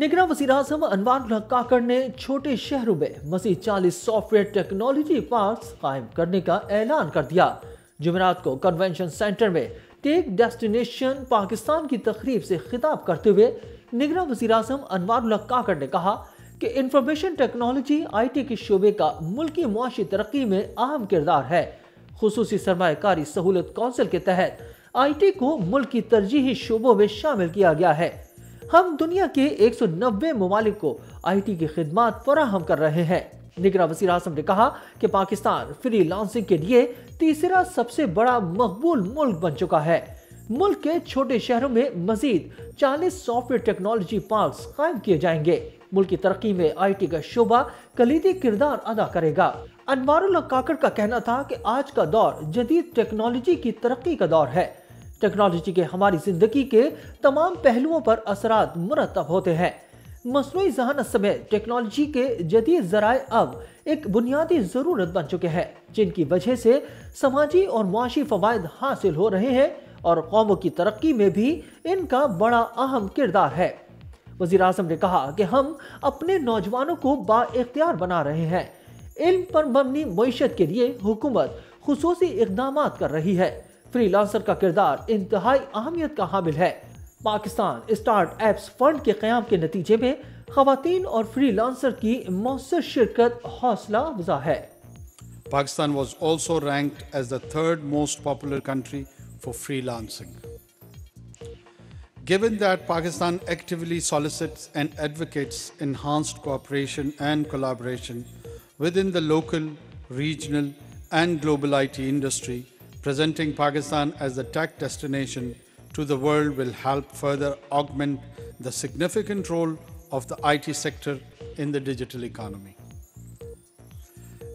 نگراں وزیر اعظم انوار اللہ کاکڑ نے چھوٹے شہروں میں مزید چالیس سافٹ ویئر ٹیکنالوجی پارکس قائم کرنے کا اعلان کر دیا۔ جمعرات کو کنونشن سینٹر میں ٹیک ڈیسٹینیشن پاکستان کی تقریب سے خطاب کرتے ہوئے نگراں وزیر اعظم انوار اللہ کاکڑ نے کہا کہ انفارمیشن ٹیکنالوجی آئی ٹی کے شعبے کا ملکی معاشی ترقی میں اہم کردار ہے۔ خصوصی سرمایہ کاری سہولت کونسل کے تحت آئی ٹی کو ملک کی ترجیحی شعبوں میں شامل کیا گیا ہے۔ ہم دنیا کے 190 ممالک کو آئی ٹی کی خدمات فراہم کر رہے ہیں۔ نگرہ وزیر اعظم نے کہا کہ پاکستان فری لانسنگ کے لیے تیسرا سب سے بڑا مقبول ملک بن چکا ہے۔ ملک کے چھوٹے شہروں میں مزید چالیس سافٹ ویئر ٹیکنالوجی پارکس قائم کیے جائیں گے۔ ملک کی ترقی میں آئی ٹی کا شعبہ کلیدی کردار ادا کرے گا۔ انوار اللہ کاکڑ کا کہنا تھا کہ آج کا دور جدید ٹیکنالوجی کی ترقی کا دور ہے۔ ٹیکنالوجی کے ہماری زندگی کے تمام پہلوؤں پر اثرات مرتب ہوتے ہیں۔ مصنوعی ذہانت سمیت ٹیکنالوجی کے جدید ذرائع اب ایک بنیادی ضرورت بن چکے ہیں، جن کی وجہ سے سماجی اور معاشی فوائد حاصل ہو رہے ہیں اور قوموں کی ترقی میں بھی ان کا بڑا اہم کردار ہے۔ وزیر اعظم نے کہا کہ ہم اپنے نوجوانوں کو با اختیار بنا رہے ہیں۔ علم پر مبنی معیشت کے لیے حکومت خصوصی اقدامات کر رہی ہے۔ فری لانسر کا کردار انتہائی اہمیت کا حامل ہے۔ پاکستان اسٹارٹ ایپس فنڈ کے قیام کے نتیجے میں خواتین اور فری لانسر کی مؤثر شرکت حوصلہ افزا ہے۔ Pakistan was also ranked as the third most popular country for freelancing given that Pakistan actually solicits and advocates enhanced cooperation and collaboration with in the local regional and global I T industry presenting Pakistan as the tech destination to the world will help further augment the significant role of the IT sector in the digital economy.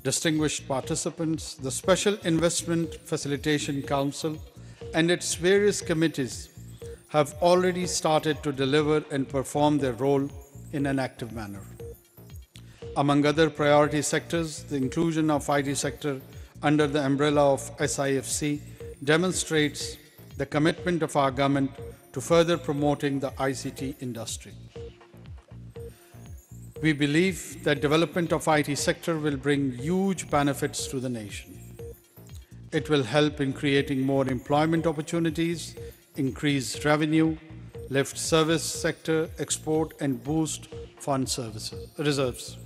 Distinguished participants, the Special Investment Facilitation Council and its various committees have already started to deliver and perform their role in an active manner. Among other priority sectors, the inclusion of IT sector under the umbrella of SIFC demonstrates the commitment of our government to further promoting the ICT industry. We believe that development of IT sector will bring huge benefits to the nation. It will help in creating more employment opportunities, increase revenue, lift service sector export and boost fund services reserves.